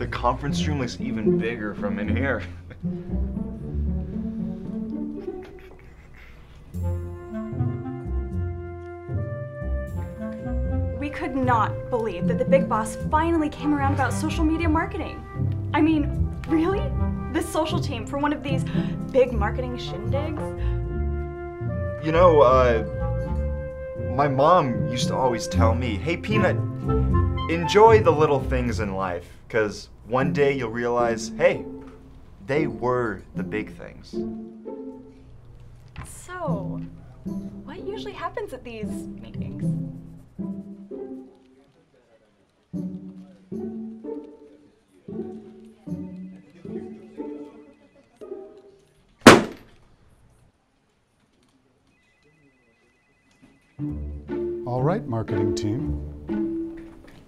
The conference room looks even bigger from in here. We could not believe that the big boss finally came around about social media marketing. I mean, really? The social team for one of these big marketing shindigs? You know, uh, my mom used to always tell me, hey, Peanut, enjoy the little things in life, because one day you'll realize, hey, they were the big things. So, what usually happens at these meetings? All right, marketing team.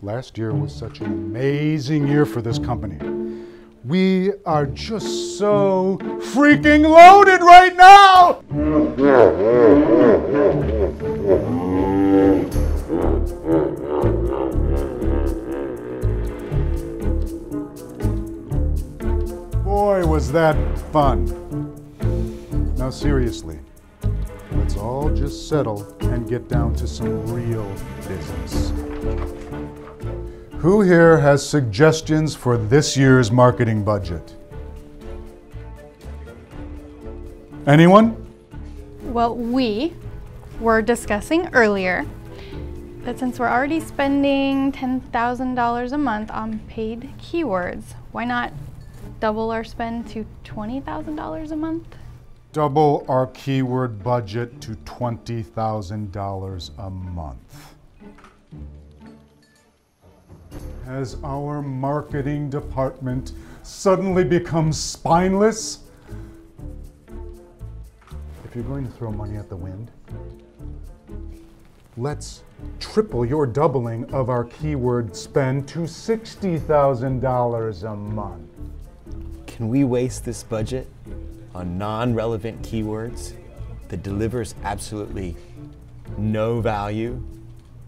Last year was such an amazing year for this company. We are just so freaking loaded right now! Boy, was that fun. Now, seriously, let's all just settle and get down to some real business. Who here has suggestions for this year's marketing budget? Anyone? Well, we were discussing earlier that since we're already spending $10,000 a month on paid keywords, why not double our spend to $20,000 a month? Double our keyword budget to $20,000 a month. Has our marketing department suddenly become spineless? If you're going to throw money at the wind, let's triple your doubling of our keyword spend to $60,000 a month. Can we waste this budget on non-relevant keywords that delivers absolutely no value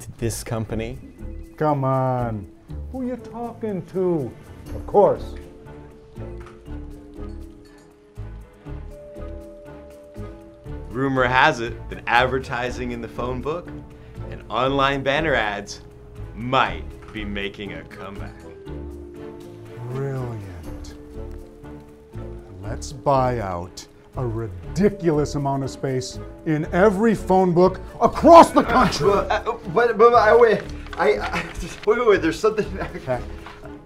to this company? Come on. Who are you talking to? Of course. Rumor has it that advertising in the phone book and online banner ads might be making a comeback. Brilliant. Let's buy out a ridiculous amount of space in every phone book across the country. Uh, but, but, I, uh, wait, I, I, wait, wait, wait, there's something. Heck,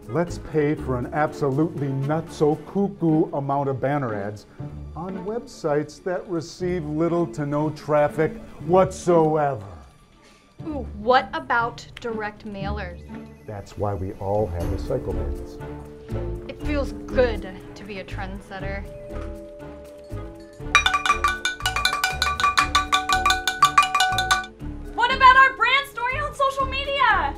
let's pay for an absolutely not so cuckoo amount of banner ads on websites that receive little to no traffic whatsoever. What about direct mailers? That's why we all have recycle bins. It feels good to be a trendsetter. What about our brand story on social media?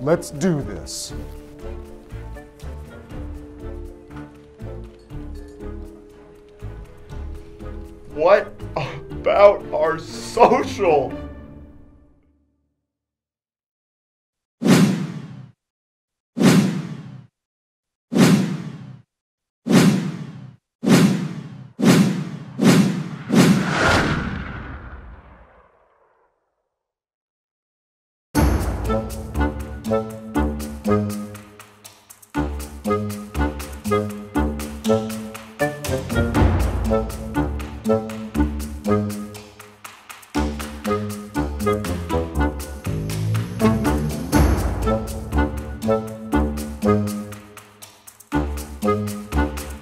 Let's do this. What about our social?